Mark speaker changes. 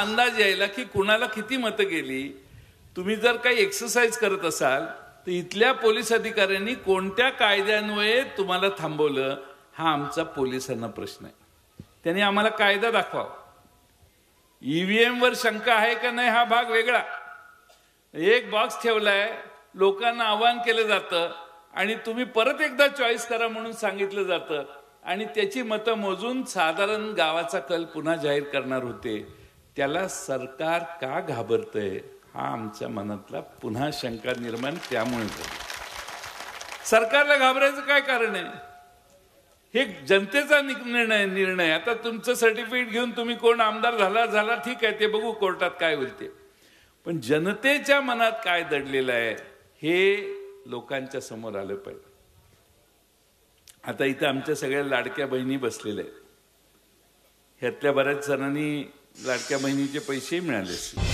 Speaker 1: अंदाज यायला की कुणाला किती मतं गेली? तुम्ही जर काही एक्सरसाइज करत असाल तर इथल्या पोलीस अधिकाऱ्यांनी कोणत्या कायद्यान्वये तुम्हाला थांबवलं? हा आमचा पोलिसांना प्रश्न आहे. त्यांनी आम्हाला कायदा दाखवावा. ईव्हीएम वर शंका आहे का नाही हा भाग वेगळा. एक बॉक्स ठेवलाय लोकांना आवाहन केलं जातं आणि तुम्ही परत एकदा चॉईस करा म्हणून सांगितलं जातं आणि त्याची मतं मोजून साधारण गावाचा कल पुन्हा जाहीर करणार होते. त्याला सरकार का घाबरतंय हा आमच्या मनातला पुन्हा शंका निर्माण त्यामुळे झाली. सरकारला घाबरायचं काय कारण आहे? हे जनतेचा निर्णय निर्णय. आता तुमचं सर्टिफिकेट घेऊन तुम्ही कोण आमदार झाला झाला ठीक आहे ते बघू कोर्टात काय होईल ते. पण जनतेच्या मनात काय दडलेलं आहे हे लोकांच्या समोर आलं पाहिजे. आता इथं आमच्या सगळ्या लाडक्या बहिणी बसलेल्या आहेत. ह्यातल्या बऱ्याच जणांनी लाडक्या बहिणीचे पैसेही मिळाले असतील.